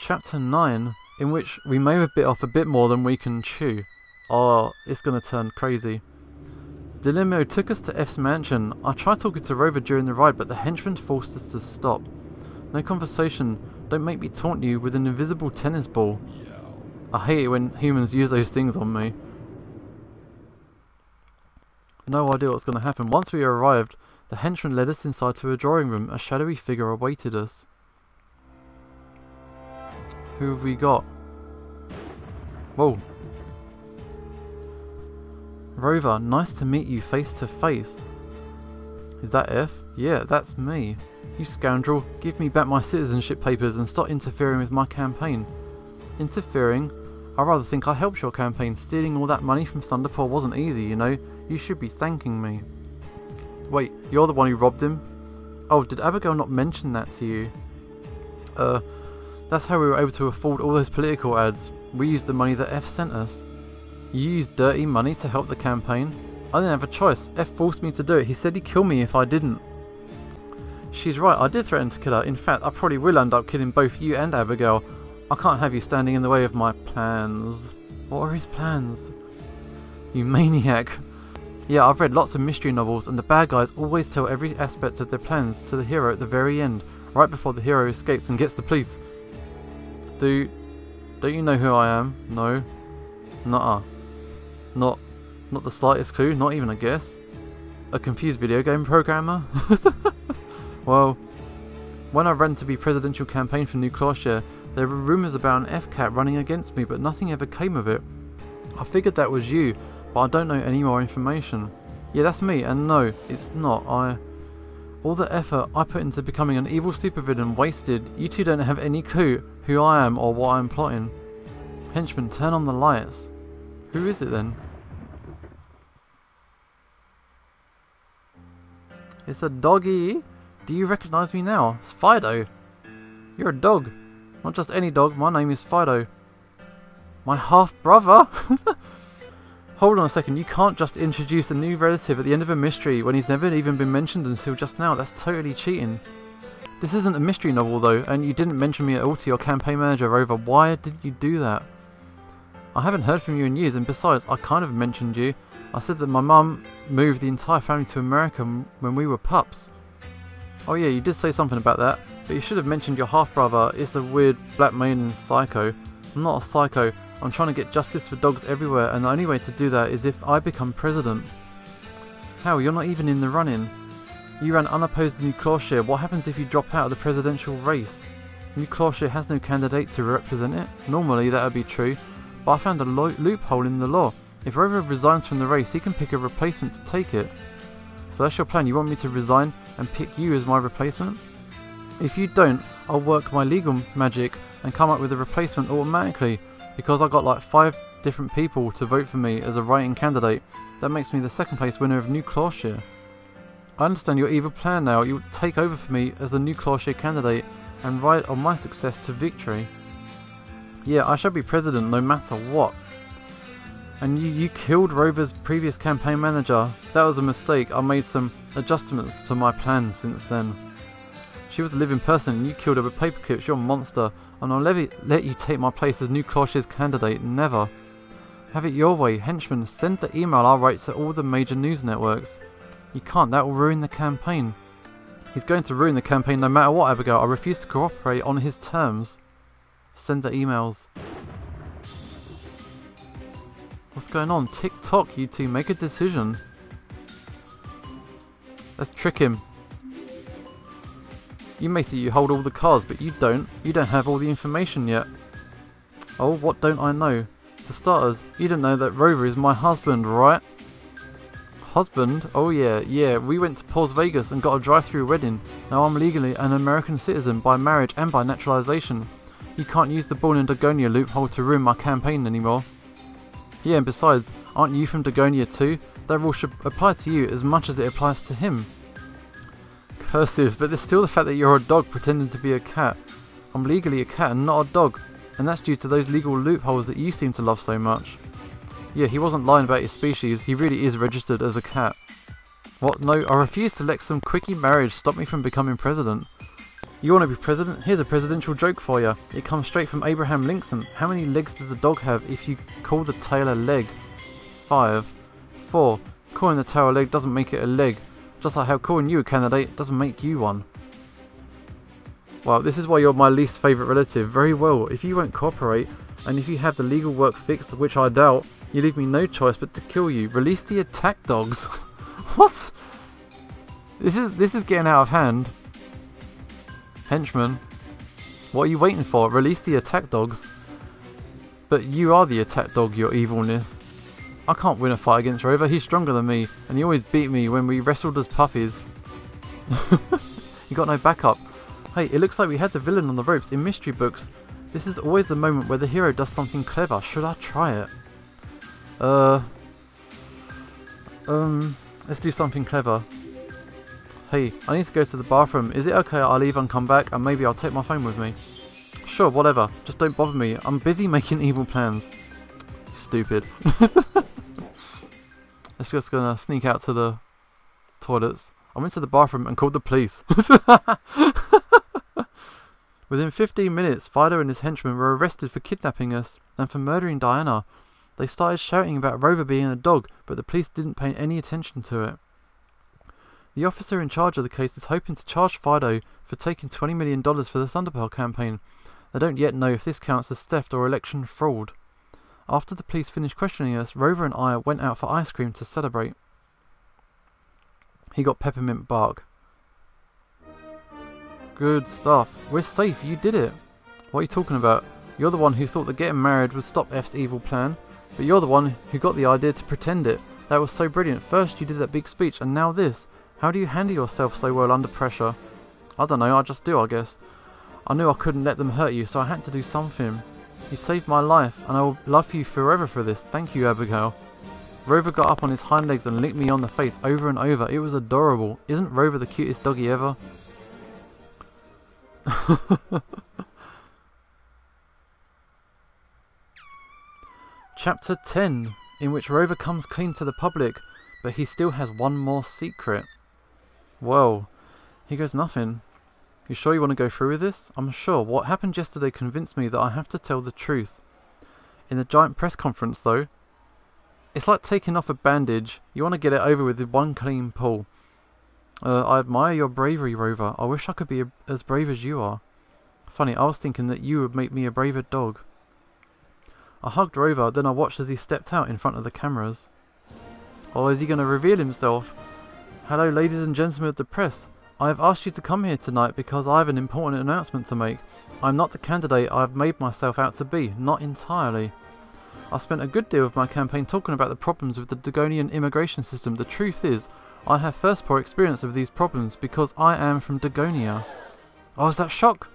Chapter 9, in which we may have bit off a bit more than we can chew. Oh, it's gonna turn crazy. The limo took us to F's mansion. I tried talking to Rover during the ride, but the henchman forced us to stop. No conversation. Don't make me taunt you with an invisible tennis ball. I hate it when humans use those things on me. No idea what's going to happen. Once we arrived, the henchman led us inside to a drawing room. A shadowy figure awaited us. Who have we got? Whoa. Rover, nice to meet you face to face. Is that F? Yeah, that's me. You scoundrel, give me back my citizenship papers and stop interfering with my campaign. Interfering? I rather think I helped your campaign. Stealing all that money from Thunderpaw wasn't easy, you know. You should be thanking me. Wait, you're the one who robbed him? Oh, did Abigail not mention that to you? Uh, that's how we were able to afford all those political ads. We used the money that F sent us. You used dirty money to help the campaign? I didn't have a choice. F forced me to do it. He said he'd kill me if I didn't. She's right, I did threaten to kill her. In fact, I probably will end up killing both you and Abigail. I can't have you standing in the way of my plans. What are his plans? You maniac. Yeah, I've read lots of mystery novels, and the bad guys always tell every aspect of their plans to the hero at the very end, right before the hero escapes and gets the police. Do, don't you know who I am? No. Nuh-uh. Not, not the slightest clue, not even a guess. A confused video game programmer? well, when I ran to be presidential campaign for New Clawshire, there were rumours about an F-Cat running against me, but nothing ever came of it. I figured that was you, but I don't know any more information. Yeah, that's me, and no, it's not. I... All the effort I put into becoming an evil supervillain wasted. You two don't have any clue who I am or what I'm plotting. Henchman, turn on the lights. Who is it then? It's a doggy. Do you recognize me now? It's Fido. You're a dog. Not just any dog, my name is Fido. My half-brother? Hold on a second, you can't just introduce a new relative at the end of a mystery when he's never even been mentioned until just now. That's totally cheating. This isn't a mystery novel though, and you didn't mention me at all to your campaign manager Rover. Why did you do that? I haven't heard from you in years, and besides, I kind of mentioned you. I said that my mum moved the entire family to America when we were pups. Oh yeah, you did say something about that, but you should have mentioned your half-brother is a weird black man psycho. I'm not a psycho, I'm trying to get justice for dogs everywhere, and the only way to do that is if I become president. How, you're not even in the running. You ran unopposed in New Clawshire, what happens if you drop out of the presidential race? New Clawshire has no candidate to represent it. Normally that would be true, but I found a lo loophole in the law. If Rover resigns from the race, he can pick a replacement to take it. So that's your plan, you want me to resign and pick you as my replacement? If you don't, I'll work my legal magic and come up with a replacement automatically because I got like five different people to vote for me as a writing candidate. That makes me the second place winner of New Clawshire. I understand your evil plan now. You'll take over for me as the New Clawshire candidate and ride on my success to victory. Yeah, I shall be president no matter what. And you, you killed Rover's previous campaign manager. That was a mistake. I made some adjustments to my plan since then. She was a living person and you killed her with paperclips. You're a monster. And I'll let you take my place as New Clawshire's candidate. Never. Have it your way. Henchman, send the email I'll write to all the major news networks. You can't. That will ruin the campaign. He's going to ruin the campaign no matter what, Abigail. I refuse to cooperate on his terms. Send the emails. What's going on? Tick tock, you two. Make a decision. Let's trick him. You may think you hold all the cards, but you don't. You don't have all the information yet. Oh, what don't I know? For starters, you don't know that Rover is my husband, right? Husband? Oh yeah, yeah, we went to Paws Vegas and got a drive-through wedding. Now I'm legally an American citizen by marriage and by naturalization. You can't use the Born in Dagonia loophole to ruin my campaign anymore. Yeah, and besides, aren't you from Dagonia too? That rule should apply to you as much as it applies to him. Curses, but there's still the fact that you're a dog pretending to be a cat. I'm legally a cat and not a dog, and that's due to those legal loopholes that you seem to love so much. Yeah, he wasn't lying about his species, he really is registered as a cat. What? No, I refuse to let some quickie marriage stop me from becoming president. You want to be president? Here's a presidential joke for you. It comes straight from Abraham Lincoln. How many legs does a dog have if you call the tail a leg? Five. Four. Calling the tail a leg doesn't make it a leg. Just like how calling you a candidate doesn't make you one. Well, this is why you're my least favourite relative. Very well. If you won't cooperate, and if you have the legal work fixed, which I doubt, you leave me no choice but to kill you. Release the attack dogs. what? This is this is getting out of hand. Henchman, what are you waiting for? Release the attack dogs. But you are the attack dog, your evilness. I can't win a fight against Rover. He's stronger than me, and he always beat me when we wrestled as puppies. you got no backup. Hey, it looks like we had the villain on the ropes in mystery books. This is always the moment where the hero does something clever. Should I try it? Uh... Um... Let's do something clever. Hey, I need to go to the bathroom. Is it okay I leave and come back and maybe I'll take my phone with me? Sure, whatever. Just don't bother me. I'm busy making evil plans. Stupid. Let's just gonna sneak out to the toilets. I went to the bathroom and called the police. Within 15 minutes, Fido and his henchmen were arrested for kidnapping us and for murdering Diana. They started shouting about Rover being a dog, but the police didn't pay any attention to it. The officer in charge of the case is hoping to charge Fido for taking $20 million for the Thunderpaw campaign. They don't yet know if this counts as theft or election fraud. After the police finished questioning us, Rover and I went out for ice cream to celebrate. He got peppermint bark. Good stuff. We're safe. You did it. What are you talking about? You're the one who thought that getting married would stop F's evil plan. But you're the one who got the idea to pretend it. That was so brilliant. First you did that big speech and now this. How do you handle yourself so well under pressure? I don't know, I just do I guess. I knew I couldn't let them hurt you, so I had to do something. You saved my life, and I will love you forever for this. Thank you, Abigail. Rover got up on his hind legs and licked me on the face over and over. It was adorable. Isn't Rover the cutest doggy ever? Chapter 10, in which Rover comes clean to the public, but he still has one more secret. Well, he goes nothing. You sure you want to go through with this? I'm sure. What happened yesterday convinced me that I have to tell the truth. In the giant press conference, though, it's like taking off a bandage. You want to get it over with one clean pull. Uh, I admire your bravery, Rover. I wish I could be a, as brave as you are. Funny, I was thinking that you would make me a braver dog. I hugged Rover, then I watched as he stepped out in front of the cameras. Oh, is he going to reveal himself? Hello, ladies and gentlemen of the press. I have asked you to come here tonight because I have an important announcement to make. I'm not the candidate I have made myself out to be, not entirely. I spent a good deal of my campaign talking about the problems with the Dagonian immigration system. The truth is, I have first-paw experience of these problems because I am from Dagonia. Oh, is that shock?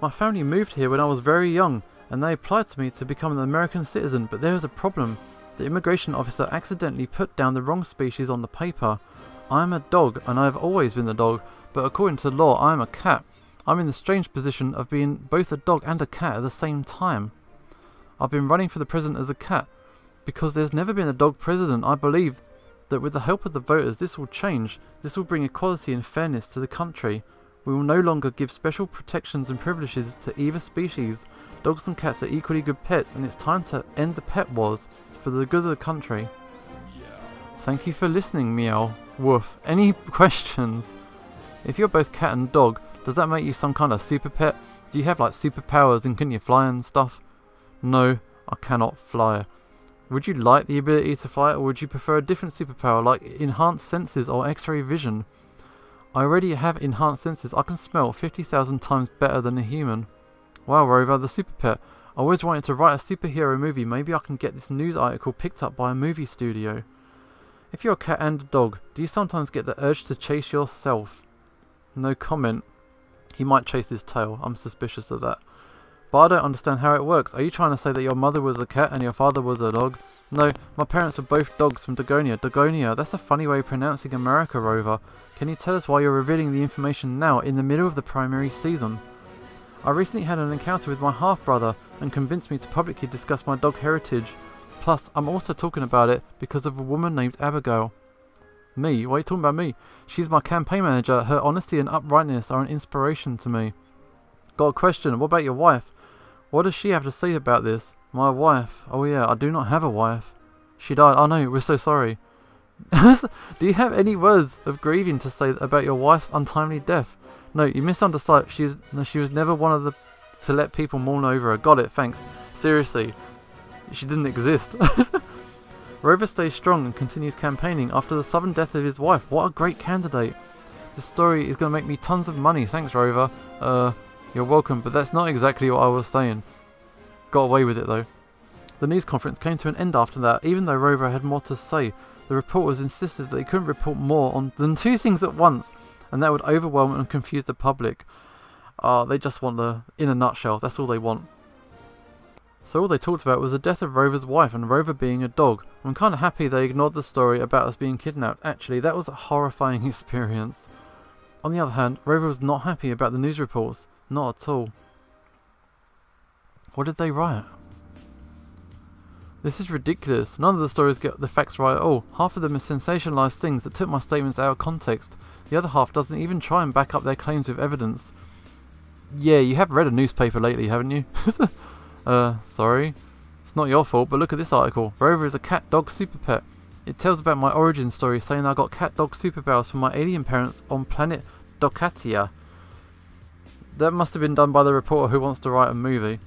My family moved here when I was very young, and they applied to me to become an American citizen, but there was a problem. The immigration officer accidentally put down the wrong species on the paper. I am a dog, and I have always been the dog, but according to law I am a cat. I'm in the strange position of being both a dog and a cat at the same time. I've been running for the president as a cat, because there's never been a dog president. I believe that with the help of the voters this will change. This will bring equality and fairness to the country. We will no longer give special protections and privileges to either species. Dogs and cats are equally good pets and it's time to end the pet wars for the good of the country. Thank you for listening, meow. Woof. Any questions? If you're both cat and dog, does that make you some kind of super pet? Do you have like superpowers and can you fly and stuff? No, I cannot fly. Would you like the ability to fly or would you prefer a different superpower like enhanced senses or x-ray vision? I already have enhanced senses. I can smell 50,000 times better than a human. Wow, Rover, the super pet. I always wanted to write a superhero movie. Maybe I can get this news article picked up by a movie studio. If you're a cat and a dog, do you sometimes get the urge to chase yourself? No comment. He might chase his tail. I'm suspicious of that. But I don't understand how it works. Are you trying to say that your mother was a cat and your father was a dog? No, my parents were both dogs from Dagonia. Dagonia, that's a funny way of pronouncing America, Rover. Can you tell us why you're revealing the information now, in the middle of the primary season? I recently had an encounter with my half-brother and convinced me to publicly discuss my dog heritage. Plus, I'm also talking about it because of a woman named Abigail. Me? Why are you talking about me? She's my campaign manager. Her honesty and uprightness are an inspiration to me. Got a question. What about your wife? What does she have to say about this? My wife. Oh yeah, I do not have a wife. She died. Oh no, we're so sorry. do you have any words of grieving to say about your wife's untimely death? No, you misunderstood. She was, she was never one of the to let people mourn over her. Got it, thanks. Seriously, she didn't exist. Rover stays strong and continues campaigning after the sudden death of his wife. What a great candidate. This story is going to make me tons of money. Thanks, Rover. Uh, you're welcome, but that's not exactly what I was saying. Got away with it, though. The news conference came to an end after that, even though Rover had more to say. The reporters insisted that they couldn't report more on than two things at once, and that would overwhelm and confuse the public. Uh, they just want the, in a nutshell, that's all they want. So all they talked about was the death of Rover's wife and Rover being a dog. I'm kind of happy they ignored the story about us being kidnapped. Actually, that was a horrifying experience. On the other hand, Rover was not happy about the news reports. Not at all. What did they write? This is ridiculous. None of the stories get the facts right at all. Half of them are sensationalized things that took my statements out of context. The other half doesn't even try and back up their claims with evidence. Yeah, you have read a newspaper lately, haven't you? uh, sorry. It's not your fault, but look at this article. Rover is a cat-dog super pet. It tells about my origin story, saying I got cat-dog superpowers from my alien parents on planet Dokatia. That must have been done by the reporter who wants to write a movie.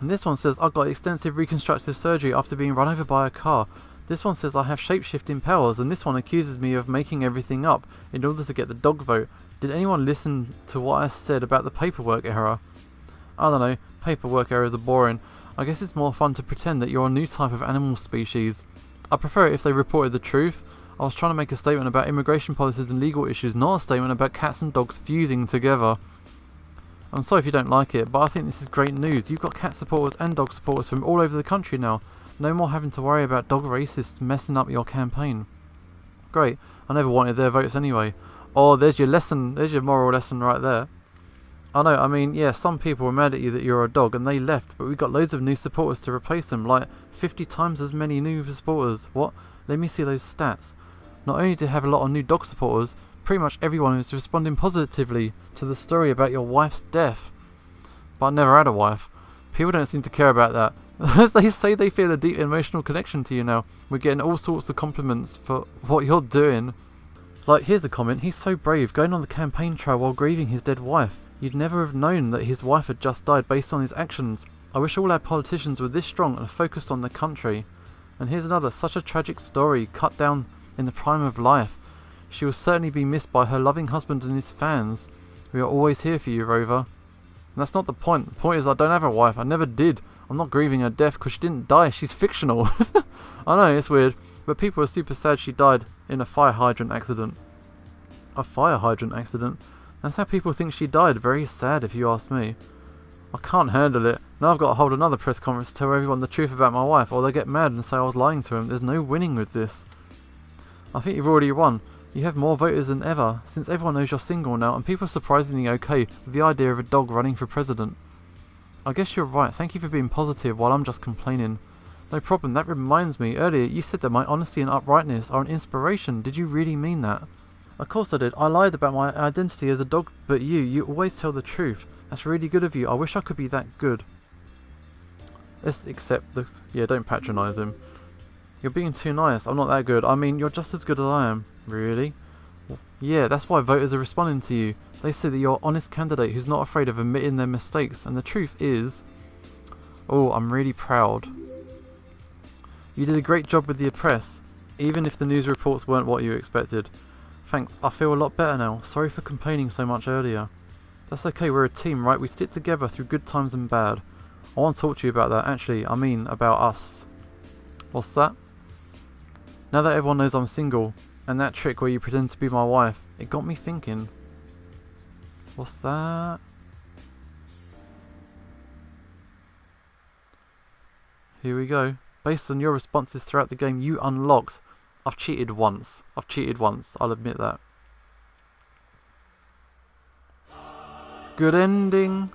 And this one says I got extensive reconstructive surgery after being run over by a car. This one says I have shape-shifting powers, and this one accuses me of making everything up in order to get the dog vote. Did anyone listen to what I said about the paperwork error? I don't know, paperwork errors are boring. I guess it's more fun to pretend that you're a new type of animal species. I prefer it if they reported the truth. I was trying to make a statement about immigration policies and legal issues, not a statement about cats and dogs fusing together. I'm sorry if you don't like it, but I think this is great news. You've got cat supporters and dog supporters from all over the country now. No more having to worry about dog racists messing up your campaign. Great, I never wanted their votes anyway. Oh, there's your lesson, there's your moral lesson right there. I know, I mean, yeah, some people were mad at you that you're a dog and they left, but we got loads of new supporters to replace them, like 50 times as many new supporters. What? Let me see those stats. Not only do you have a lot of new dog supporters, pretty much everyone is responding positively to the story about your wife's death. But I never had a wife. People don't seem to care about that. they say they feel a deep emotional connection to you now. We're getting all sorts of compliments for what you're doing. Like, here's a comment. He's so brave, going on the campaign trail while grieving his dead wife. You'd never have known that his wife had just died based on his actions. I wish all our politicians were this strong and focused on the country. And here's another, such a tragic story, cut down in the prime of life. She will certainly be missed by her loving husband and his fans. We are always here for you, Rover. And that's not the point. The point is I don't have a wife. I never did. I'm not grieving her death because she didn't die. She's fictional. I know, it's weird. But people are super sad she died in a fire hydrant accident. A fire hydrant accident? That's how people think she died. Very sad if you ask me. I can't handle it. Now I've got to hold another press conference to tell everyone the truth about my wife, or they get mad and say I was lying to them. There's no winning with this. I think you've already won. You have more voters than ever, since everyone knows you're single now, and people are surprisingly okay with the idea of a dog running for president. I guess you're right. Thank you for being positive while I'm just complaining. No problem. That reminds me. Earlier, you said that my honesty and uprightness are an inspiration. Did you really mean that? Of course I did. I lied about my identity as a dog, but you, you always tell the truth. That's really good of you. I wish I could be that good. Let's accept the... Yeah, don't patronise him. You're being too nice. I'm not that good. I mean, you're just as good as I am. Really? Yeah, that's why voters are responding to you. They say that you're an honest candidate who's not afraid of admitting their mistakes. And the truth is... Oh, I'm really proud. You did a great job with the press, even if the news reports weren't what you expected. Thanks, I feel a lot better now. Sorry for complaining so much earlier. That's okay, we're a team, right? We stick together through good times and bad. I want to talk to you about that, actually. I mean, about us. What's that? Now that everyone knows I'm single, and that trick where you pretend to be my wife, it got me thinking. What's that? Here we go. Based on your responses throughout the game, you unlocked I've cheated once. I've cheated once, I'll admit that. Good ending.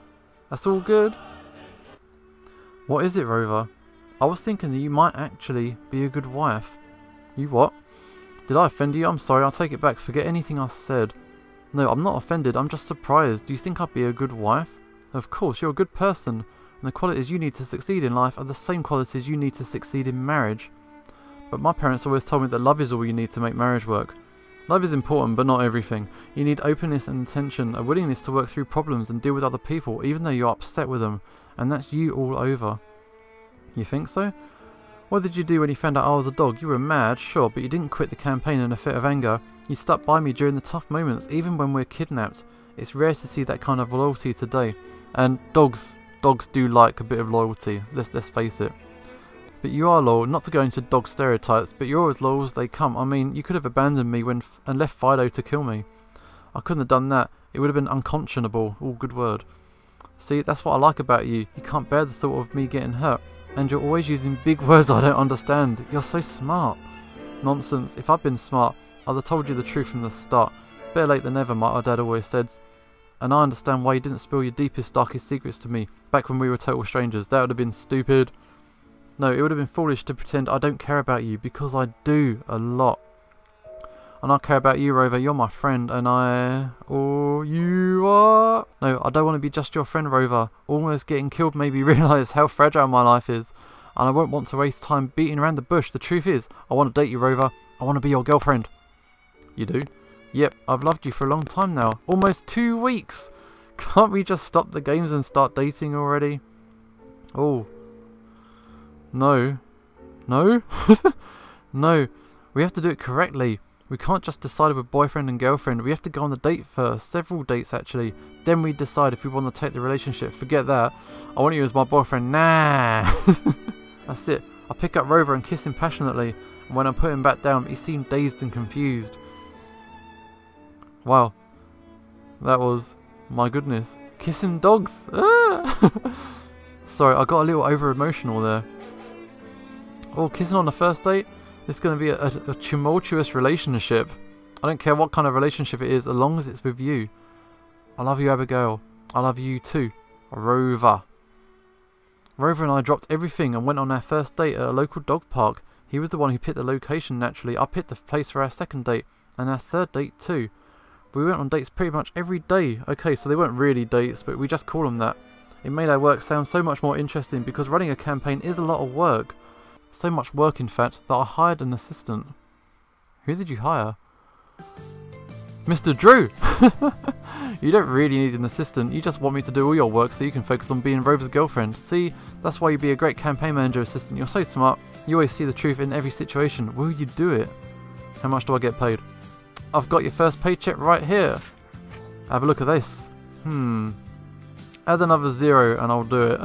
That's all good. What is it, Rover? I was thinking that you might actually be a good wife. You what? Did I offend you? I'm sorry, I'll take it back. Forget anything I said. No, I'm not offended, I'm just surprised. Do you think I'd be a good wife? Of course, you're a good person, and the qualities you need to succeed in life are the same qualities you need to succeed in marriage. But my parents always told me that love is all you need to make marriage work. Love is important, but not everything. You need openness and intention, a willingness to work through problems and deal with other people, even though you're upset with them, and that's you all over. You think so? What did you do when you found out I was a dog? You were mad, sure, but you didn't quit the campaign in a fit of anger. You stuck by me during the tough moments, even when we're kidnapped. It's rare to see that kind of loyalty today. And dogs, dogs do like a bit of loyalty, let's, let's face it. But you are loyal, not to go into dog stereotypes, but you're as loyal as they come. I mean, you could have abandoned me when and left Fido to kill me. I couldn't have done that. It would have been unconscionable. All good word. See, that's what I like about you. You can't bear the thought of me getting hurt. And you're always using big words I don't understand. You're so smart. Nonsense. If I'd been smart, I'd have told you the truth from the start. Better late than never, my dad always said. And I understand why you didn't spill your deepest, darkest secrets to me back when we were total strangers. That would have been stupid. No, it would have been foolish to pretend I don't care about you, because I do, a lot. And I care about you, Rover. You're my friend, and I... Oh, you are... No, I don't want to be just your friend, Rover. Almost getting killed made me realise how fragile my life is. And I won't want to waste time beating around the bush. The truth is, I want to date you, Rover. I want to be your girlfriend. You do? Yep, I've loved you for a long time now. Almost two weeks! Can't we just stop the games and start dating already? Oh, no. No? no. We have to do it correctly. We can't just decide with boyfriend and girlfriend. We have to go on the date first. Several dates, actually. Then we decide if we want to take the relationship. Forget that. I want you as my boyfriend. Nah. That's it. I pick up Rover and kiss him passionately. And when I put him back down, he seemed dazed and confused. Wow. That was... My goodness. Kissing dogs. Ah. Sorry, I got a little over emotional there. Oh, kissing on the first date? It's going to be a, a, a, tumultuous relationship. I don't care what kind of relationship it is, as long as it's with you. I love you, Abigail. I love you too. Rover. Rover and I dropped everything and went on our first date at a local dog park. He was the one who picked the location naturally. I picked the place for our second date and our third date too. We went on dates pretty much every day. Okay, so they weren't really dates, but we just call them that. It made our work sound so much more interesting because running a campaign is a lot of work. So much work, in fact, that I hired an assistant. Who did you hire? Mr. Drew! you don't really need an assistant, you just want me to do all your work so you can focus on being Rover's girlfriend. See, that's why you'd be a great campaign manager assistant. You're so smart, you always see the truth in every situation. Will you do it? How much do I get paid? I've got your first paycheck right here. Have a look at this. Hmm. Add another zero and I'll do it.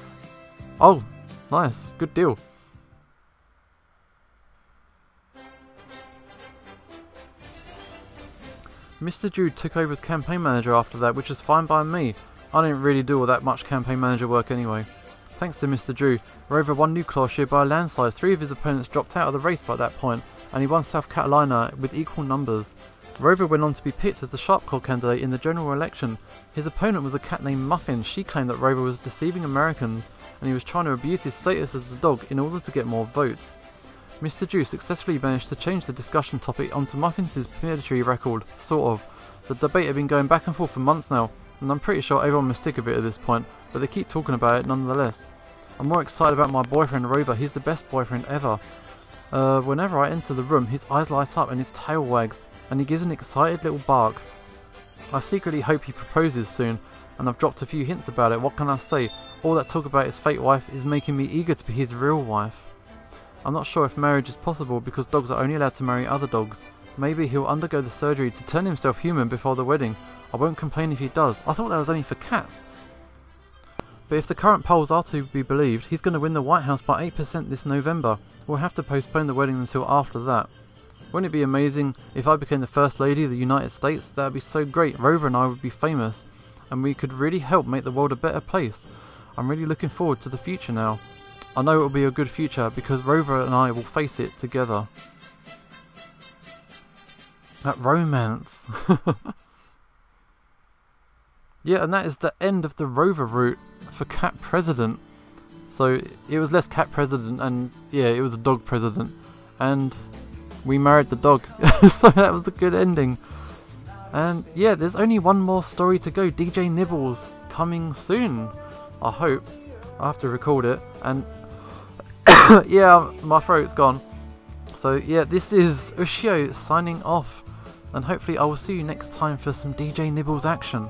oh, Nice, good deal. Mr. Jude took over as campaign manager after that, which is fine by me. I didn't really do all that much campaign manager work anyway. Thanks to Mr. Drew, Rover won New Clawshire by a landslide. Three of his opponents dropped out of the race by that point, and he won South Carolina with equal numbers. Rover went on to be picked as the Sharpclaw candidate in the general election. His opponent was a cat named Muffin. She claimed that Rover was deceiving Americans and he was trying to abuse his status as a dog in order to get more votes. Mr. Drew successfully managed to change the discussion topic onto Muffin's military record, sort of. The debate had been going back and forth for months now, and I'm pretty sure everyone was sick of it at this point, but they keep talking about it nonetheless. I'm more excited about my boyfriend Rover, he's the best boyfriend ever. Uh, whenever I enter the room, his eyes light up and his tail wags and he gives an excited little bark. I secretly hope he proposes soon, and I've dropped a few hints about it, what can I say? All that talk about his fake wife is making me eager to be his real wife. I'm not sure if marriage is possible because dogs are only allowed to marry other dogs. Maybe he'll undergo the surgery to turn himself human before the wedding. I won't complain if he does. I thought that was only for cats. But if the current polls are to be believed, he's going to win the White House by 8% this November. We'll have to postpone the wedding until after that. Wouldn't it be amazing if I became the First Lady of the United States? That would be so great. Rover and I would be famous, and we could really help make the world a better place. I'm really looking forward to the future now. I know it will be a good future because Rover and I will face it together. That romance. yeah, and that is the end of the Rover route for Cat President. So it was less Cat President and yeah, it was a Dog President. And we married the dog. so that was the good ending. And yeah, there's only one more story to go. DJ Nibbles coming soon. I hope. I have to record it. And yeah, my throat's gone. So yeah, this is Ushio signing off. And hopefully I will see you next time for some DJ Nibbles action.